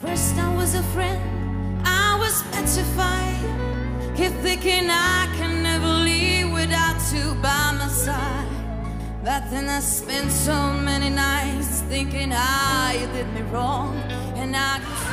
First I was a friend, I was petrified. Keep thinking I can never leave without you by my side. But then I spent so many nights thinking I you did me wrong, and I.